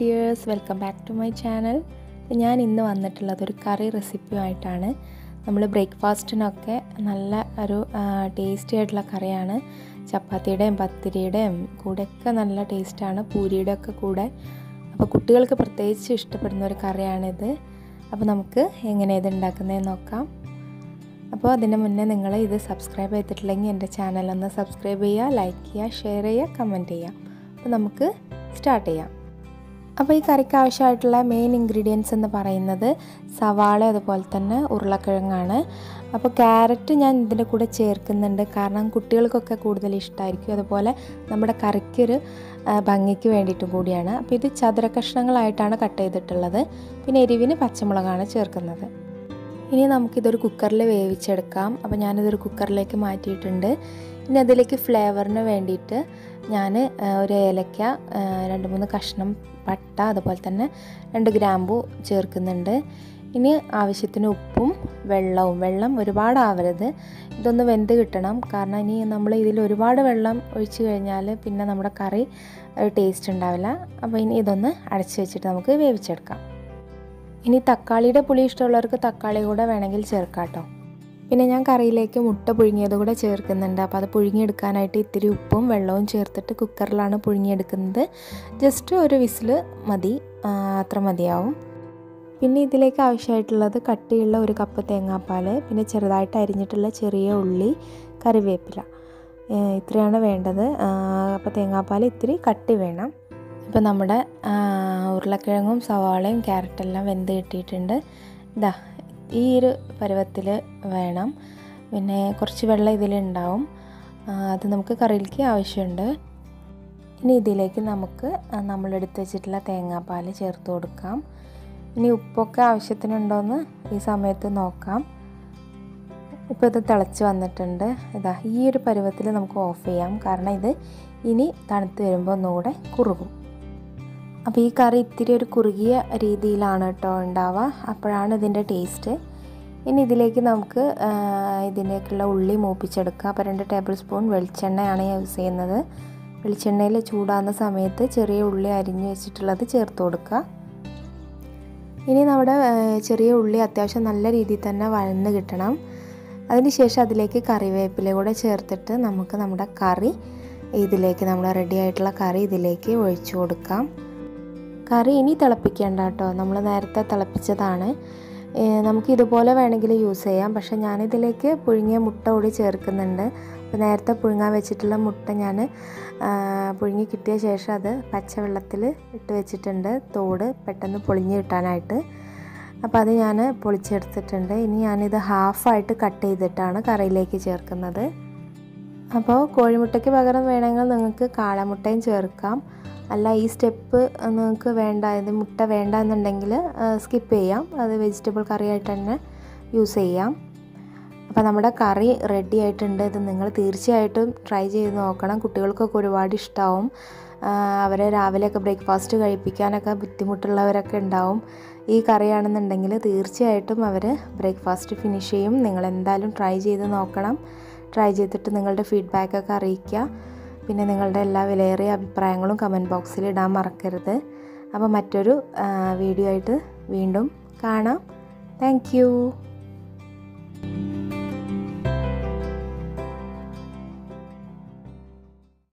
Dears welcome back to my channel ഞാൻ ഇന്ന് വന്നിട്ടുള്ളത് ഒരു കറി റെസിപ്പിയുമായിട്ടാണ് നമ്മൾ ബ്രേക്ക്ഫാസ്റ്റിനൊക്കെ നല്ല ഒരു ടേസ്റ്റി ആയിട്ടുള്ള കറിയാണ്. ചപ്പാത്തിയുടെയും പത്തിരിയുടെയും കൂടെയൊക്കെ നല്ല ടേസ്റ്റാണ് പൂരിയുടെ ഒക്കെ കൂടെ. അപ്പോൾ കുട്ടികൾക്ക് പ്രത്യേകിച്ച് ഇഷ്ടപ്പെടുന്ന ഒരു കറിയാണിത്. അപ്പോൾ നമുക്ക് എങ്ങനെ ഇത് ഉണ്ടാക്കുന്നതെന്ന് നോക്കാം. അപ്പോൾ അതിന് മുന്നേ നിങ്ങൾ ഇത് സബ്സ്ക്രൈബ് ചെയ്തിട്ടില്ലെങ്കിൽ എന്റെ ചാനലൊന്ന് സബ്സ്ക്രൈബ് ചെയ്യുക ലൈക്ക് ചെയ്യുക ഷെയർ ചെയ്യുക കമന്റ് ചെയ്യുക. അപ്പോൾ നമുക്ക് സ്റ്റാർട്ട് ചെയ്യാം. അപ്പോൾ ഈ കറിക്ക് ആവശ്യമായിട്ടുള്ള മെയിൻ ഇൻഗ്രീഡിയൻസ് എന്ന് പറയുന്നത് സവാള അതുപോലെ തന്നെ ഉരുളക്കിഴങ്ങാണ്. അപ്പോൾ ക്യാരറ്റ് ഞാൻ ഇതിന്റെ കൂടെ ചേർക്കുന്നുണ്ട്. കാരണം കുട്ടികൾക്കൊക്കെ കൂടുതൽ ഇഷ്ടമായിരിക്കും അതുപോലെ നമ്മുടെ കറിക്കൊരു ഭംഗിക്ക് വേണ്ടിയിട്ടും കൂടിയാണ്. അപ്പോൾ ഇത് ചതുര കഷ്ണങ്ങളായിട്ടാണ് കട്ട് ചെയ്തിട്ടുള്ളത്. പിന്നെ എരിവിന് പച്ചമുളകാണ് ചേർക്കുന്നത്. ഇനി നമുക്കിതൊരു കുക്കറിൽ വേവിച്ചെടുക്കാം. അപ്പോൾ ഞാനിതൊരു കുക്കറിലേക്ക് മാറ്റിയിട്ടുണ്ട്. ഇനി അതിലേക്ക് ഫ്ലേവറിന് വേണ്ടിയിട്ട് ഞാൻ ഒരു ഏലക്ക രണ്ട് മൂന്ന് കഷ്ണം പട്ട അതുപോലെ തന്നെ രണ്ട് ഗ്രാമ്പു ചേർക്കുന്നുണ്ട്. ഇനി ആവശ്യത്തിന് ഉപ്പും വെള്ളവും വെള്ളം ഒരുപാട് ആവരുത് ഇതൊന്ന് വെന്ത് കിട്ടണം. കാരണം ഇനി നമ്മൾ ഇതിൽ ഒരുപാട് വെള്ളം ഒഴിച്ച് കഴിഞ്ഞാൽ പിന്നെ നമ്മുടെ കറി ടേസ്റ്റ് ഉണ്ടാവില്ല. അപ്പോൾ ഇനി ഇതൊന്ന് അടച്ച് വെച്ചിട്ട് നമുക്ക് വേവിച്ചെടുക്കാം. ഇനി തക്കാളിയുടെ പുളി ഇഷ്ടമുള്ളവർക്ക് തക്കാളി കൂടെ വേണമെങ്കിൽ ചേർക്കാം കേട്ടോ പിന്നെ ഞാൻ കറിയിലേക്ക് മുട്ട പുഴുങ്ങിയത് കൂടെ ചേർക്കുന്നുണ്ട്. അപ്പോൾ അത് പുഴുങ്ങിയെടുക്കാനായിട്ട് ഇത്തിരി ഉപ്പും വെള്ളവും ചേർത്തിട്ട് കുക്കറിലാണ് പുഴുങ്ങിയെടുക്കുന്നത്. ജസ്റ്റ് ഒരു വിസിൽ മതി. അത്ര മതിയാവും. പിന്നെ ഇതിലേക്ക് ആവശ്യമായിട്ടുള്ളത് കട്ടിയുള്ള ഒരു കപ്പ് തേങ്ങാപ്പാൽ പിന്നെ ചെറുതായിട്ട് അരിഞ്ഞിട്ടുള്ള ചെറിയ ഉള്ളി കറിവേപ്പില. ഇത്രയാണ് വേണ്ടത്. അപ്പോൾ തേങ്ങാപ്പാൽ ഇത്തിരി കട്ടി വേണം. ഇപ്പോൾ നമ്മുടെ ഉരുളക്കിഴങ്ങും സവാളയും ക്യാരറ്റെല്ലാം വെന്ത് കിട്ടിയിട്ടുണ്ട്. ഇതാ ഈ ഒരു പരുവത്തിൽ വേണം. പിന്നെ കുറച്ച് വെള്ളം ഇതിലുണ്ടാവും. അത് നമുക്ക് കറിയിലേക്ക് ആവശ്യമുണ്ട്. ഇനി ഇതിലേക്ക് നമുക്ക് നമ്മളെടുത്ത് വെച്ചിട്ടുള്ള തേങ്ങാപ്പാൽ ചേർത്ത് കൊടുക്കാം. ഇനി ഉപ്പൊക്കെ ആവശ്യത്തിനുണ്ടോയെന്ന് ഈ സമയത്ത് നോക്കാം. ഇപ്പോൾ ഇത് തിളച്ച് വന്നിട്ടുണ്ട്. ഇതാ ഈ ഒരു പരുവത്തിൽ നമുക്ക് ഓഫ് ചെയ്യാം. കാരണം ഇത് ഇനി തണുത്ത് വരുമ്പോൾ ഒന്നുകൂടെ കുറുകും. അപ്പോൾ ഈ കറി ഇത്തിരി ഒരു കുറുകിയ രീതിയിലാണ് കേട്ടോ ഉണ്ടാവുക. അപ്പോഴാണ് ഇതിന്റെ ടേസ്റ്റ്. ഇനി ഇതിലേക്ക് നമുക്ക് ഇതിലേക്കുള്ള ഉള്ളി മൂപ്പിച്ചെടുക്കുക. അപ്പോൾ രണ്ട് ടേബിൾ സ്പൂൺ വെളിച്ചെണ്ണയാണ് യൂസ് ചെയ്യുന്നത്. വെളിച്ചെണ്ണയിൽ ചൂടാകുന്ന സമയത്ത് ചെറിയ ഉള്ളി അരിഞ്ഞു വെച്ചിട്ടുള്ളത് ചേർത്ത് കൊടുക്കുക. ഇനി നമ്മുടെ ചെറിയ ഉള്ളി അത്യാവശ്യം നല്ല രീതിയിൽ തന്നെ വഴന്ന് കിട്ടണം. അതിനുശേഷം അതിലേക്ക് കറിവേപ്പില കൂടെ ചേർത്തിട്ട് നമുക്ക് നമ്മുടെ കറി ഇതിലേക്ക് നമ്മുടെ റെഡി ആയിട്ടുള്ള കറി ഇതിലേക്ക് ഒഴിച്ചു കൊടുക്കാം. കറി ഇനി തിളപ്പിക്കേണ്ട കേട്ടോ. നമ്മൾ നേരത്തെ തിളപ്പിച്ചതാണ്. നമുക്ക് ഇതുപോലെ വേണമെങ്കിൽ യൂസ് ചെയ്യാം. പക്ഷെ ഞാനിതിലേക്ക് പുഴുങ്ങിയ മുട്ട കൂടി ചേർക്കുന്നുണ്ട്. അപ്പോൾ നേരത്തെ പുഴുങ്ങാൻ വെച്ചിട്ടുള്ള മുട്ട ഞാൻ പുഴുങ്ങി കിട്ടിയ ശേഷം അത് പച്ചവെള്ളത്തിൽ ഇട്ട് വെച്ചിട്ടുണ്ട്. തോട് പെട്ടെന്ന് പൊളിഞ്ഞ് കിട്ടാനായിട്ട്. അപ്പോൾ അത് ഞാൻ പൊളിച്ചെടുത്തിട്ടുണ്ട്. ഇനി ഞാനിത് ഹാഫായിട്ട് കട്ട് ചെയ്തിട്ടാണ് കറിയിലേക്ക് ചേർക്കുന്നത്. അപ്പോൾ കോഴിമുട്ടയ്ക്ക് പകരം വേണമെങ്കിൽ നിങ്ങൾക്ക് കാളമുട്ടയും ചേർക്കാം. അല്ല ഈ സ്റ്റെപ്പ് നിങ്ങൾക്ക് വേണ്ട ഇത് മുട്ട വേണ്ട എന്നുണ്ടെങ്കിൽ സ്കിപ്പ് ചെയ്യാം. അത് വെജിറ്റബിൾ കറി ആയിട്ട് തന്നെ യൂസ് ചെയ്യാം. അപ്പോൾ നമ്മുടെ കറി റെഡി ആയിട്ടുണ്ട്. ഇത് നിങ്ങൾ തീർച്ചയായിട്ടും ട്രൈ ചെയ്ത് നോക്കണം. കുട്ടികൾക്കൊക്കെ ഒരുപാട് ഇഷ്ടമാവും അവരെ രാവിലെയൊക്കെ ബ്രേക്ക്ഫാസ്റ്റ് കഴിപ്പിക്കാനൊക്കെ ബുദ്ധിമുട്ടുള്ളവരൊക്കെ ഉണ്ടാവും. ഈ കറിയാണെന്നുണ്ടെങ്കിൽ തീർച്ചയായിട്ടും അവർ ബ്രേക്ക്ഫാസ്റ്റ് ഫിനിഷ് ചെയ്യും. നിങ്ങൾ എന്തായാലും ട്രൈ ചെയ്ത് നോക്കണം. ട്രൈ ചെയ്തിട്ട് നിങ്ങളുടെ ഫീഡ്ബാക്കൊക്കെ അറിയിക്കുക. പിന്നെ നിങ്ങളുടെ എല്ലാ വിലയേറിയ അഭിപ്രായങ്ങളും കമന്റ് ബോക്സിൽ ഇടാൻ മറക്കരുത്. അപ്പോൾ മറ്റൊരു വീഡിയോ ആയിട്ട് വീണ്ടും കാണാം. താങ്ക്